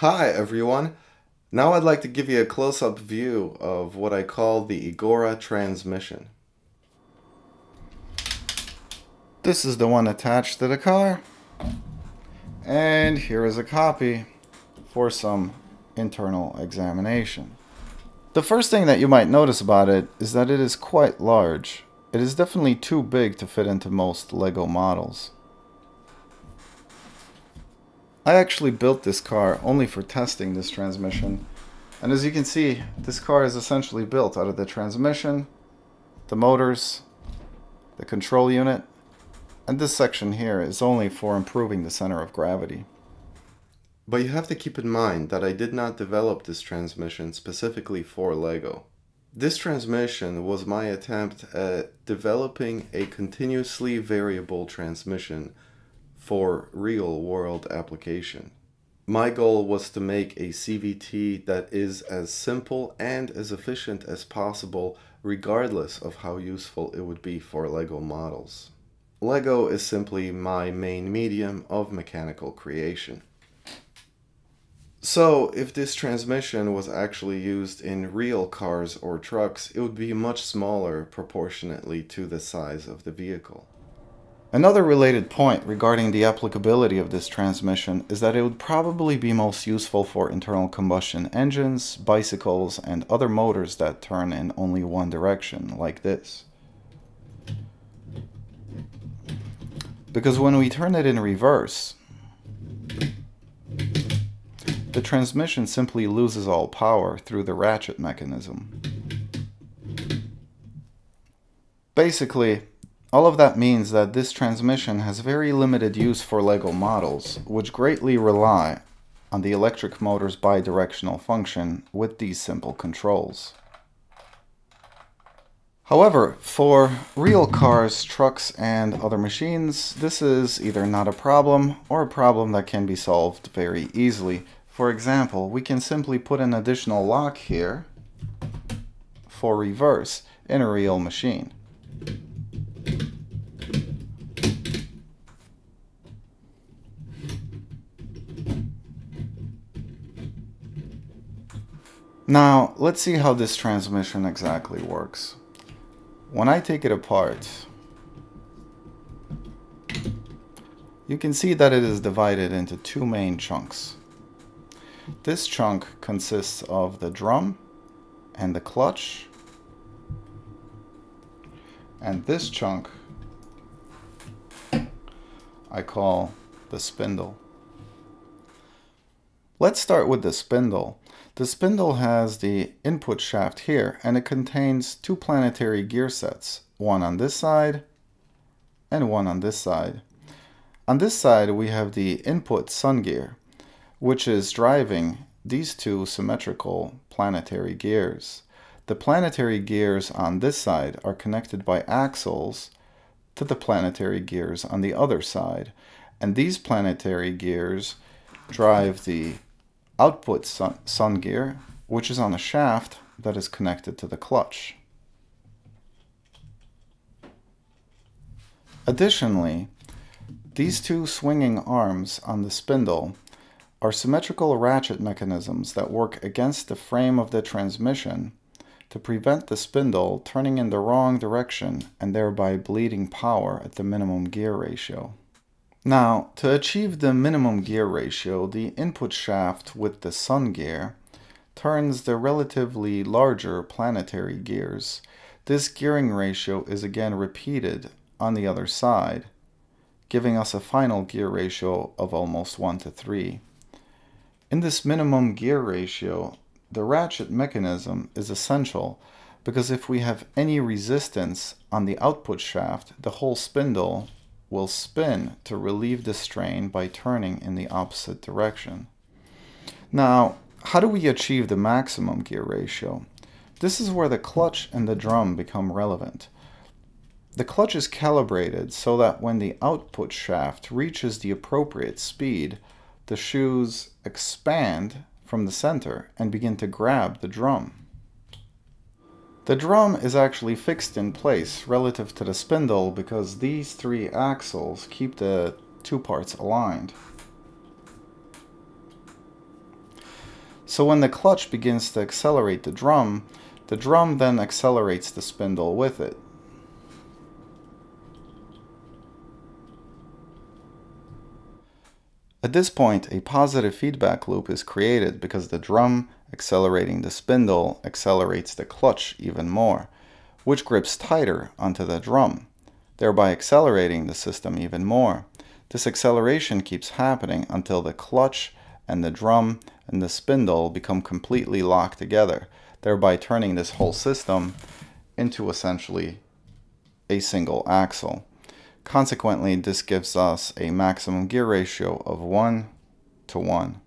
Hi everyone! Now I'd like to give you a close-up view of what I call the Egora transmission. This is the one attached to the car. And here is a copy for some internal examination. The first thing that you might notice about it is that it is quite large. It is definitely too big to fit into most LEGO models. I actually built this car only for testing this transmission. And as you can see, this car is essentially built out of the transmission, the motors, the control unit, and this section here is only for improving the center of gravity. But you have to keep in mind that I did not develop this transmission specifically for LEGO. This transmission was my attempt at developing a continuously variable transmission for real world application. My goal was to make a CVT that is as simple and as efficient as possible regardless of how useful it would be for LEGO models. LEGO is simply my main medium of mechanical creation. So, if this transmission was actually used in real cars or trucks, it would be much smaller proportionately to the size of the vehicle. Another related point regarding the applicability of this transmission is that it would probably be most useful for internal combustion engines, bicycles, and other motors that turn in only one direction, like this. Because when we turn it in reverse, the transmission simply loses all power through the ratchet mechanism. Basically, all of that means that this transmission has very limited use for LEGO models, which greatly rely on the electric motor's bidirectional function with these simple controls. However, for real cars, trucks, and other machines, this is either not a problem or a problem that can be solved very easily. For example, we can simply put an additional lock here for reverse in a real machine. Now, let's see how this transmission exactly works. When I take it apart, you can see that it is divided into two main chunks. This chunk consists of the drum and the clutch, and this chunk I call the spindle. Let's start with the spindle. The spindle has the input shaft here and it contains two planetary gear sets, one on this side and one on this side. On this side we have the input sun gear, which is driving these two symmetrical planetary gears. The planetary gears on this side are connected by axles to the planetary gears on the other side. And these planetary gears drive the output sun, sun gear, which is on a shaft that is connected to the clutch. Additionally, these two swinging arms on the spindle are symmetrical ratchet mechanisms that work against the frame of the transmission to prevent the spindle turning in the wrong direction and thereby bleeding power at the minimum gear ratio. Now, to achieve the minimum gear ratio, the input shaft with the sun gear turns the relatively larger planetary gears. This gearing ratio is again repeated on the other side, giving us a final gear ratio of almost 1 to 3. In this minimum gear ratio, the ratchet mechanism is essential because if we have any resistance on the output shaft, the whole spindle will spin to relieve the strain by turning in the opposite direction. Now, how do we achieve the maximum gear ratio? This is where the clutch and the drum become relevant. The clutch is calibrated so that when the output shaft reaches the appropriate speed, the shoes expand from the center and begin to grab the drum. The drum is actually fixed in place relative to the spindle because these three axles keep the two parts aligned. So when the clutch begins to accelerate the drum, the drum then accelerates the spindle with it. At this point, a positive feedback loop is created because the drum accelerating the spindle accelerates the clutch even more, which grips tighter onto the drum, thereby accelerating the system even more. This acceleration keeps happening until the clutch and the drum and the spindle become completely locked together, thereby turning this whole system into essentially a single axle. Consequently, this gives us a maximum gear ratio of 1 to 1.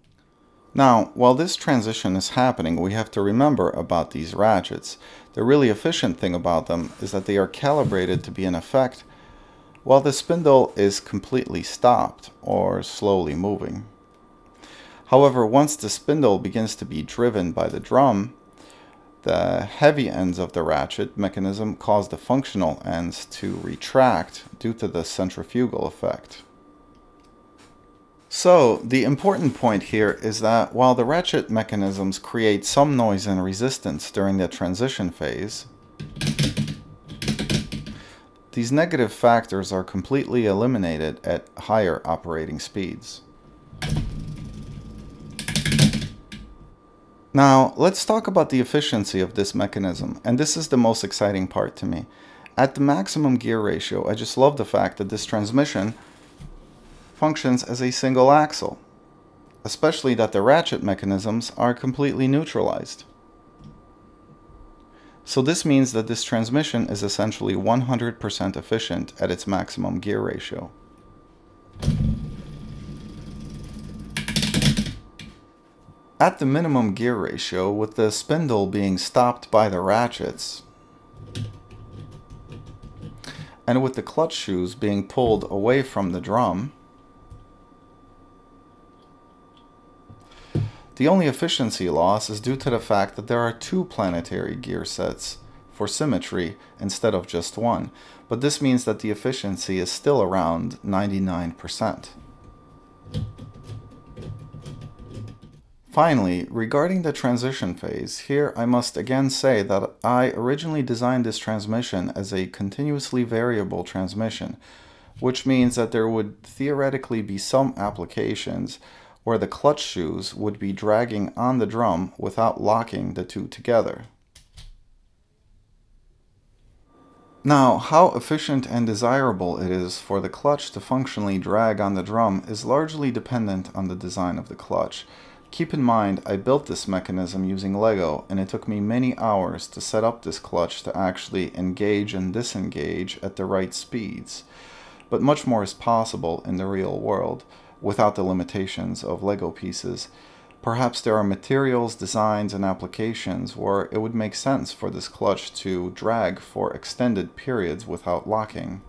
Now, while this transition is happening, we have to remember about these ratchets. The really efficient thing about them is that they are calibrated to be in effect while the spindle is completely stopped or slowly moving. However, once the spindle begins to be driven by the drum, the heavy ends of the ratchet mechanism cause the functional ends to retract due to the centrifugal effect. So, the important point here is that while the ratchet mechanisms create some noise and resistance during the transition phase, these negative factors are completely eliminated at higher operating speeds. Now, let's talk about the efficiency of this mechanism, and this is the most exciting part to me. At the maximum gear ratio, I just love the fact that this transmission functions as a single axle, especially that the ratchet mechanisms are completely neutralized. So this means that this transmission is essentially 100% efficient at its maximum gear ratio. At the minimum gear ratio, with the spindle being stopped by the ratchets, and with the clutch shoes being pulled away from the drum, the only efficiency loss is due to the fact that there are two planetary gear sets for symmetry instead of just one, but this means that the efficiency is still around 99%. Finally, regarding the transition phase, here I must again say that I originally designed this transmission as a continuously variable transmission, which means that there would theoretically be some applications where the clutch shoes would be dragging on the drum without locking the two together. Now, how efficient and desirable it is for the clutch to functionally drag on the drum is largely dependent on the design of the clutch. Keep in mind, I built this mechanism using Lego, and it took me many hours to set up this clutch to actually engage and disengage at the right speeds. But much more is possible in the real world, without the limitations of Lego pieces. Perhaps there are materials, designs, and applications where it would make sense for this clutch to drag for extended periods without locking.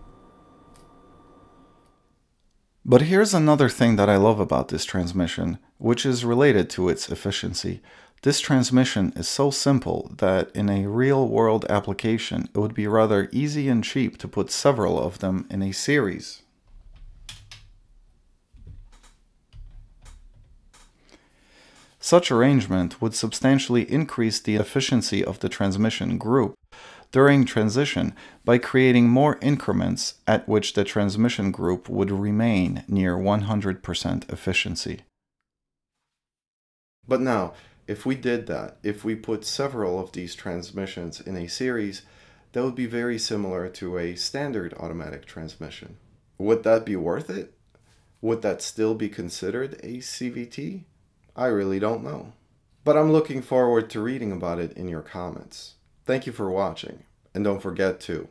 But here's another thing that I love about this transmission, which is related to its efficiency. This transmission is so simple that in a real-world application, it would be rather easy and cheap to put several of them in a series. Such arrangement would substantially increase the efficiency of the transmission group during transition by creating more increments at which the transmission group would remain near 100% efficiency. But now, if we did that, if we put several of these transmissions in a series, that would be very similar to a standard automatic transmission. Would that be worth it? Would that still be considered a CVT? I really don't know. But I'm looking forward to reading about it in your comments. Thank you for watching, and don't forget to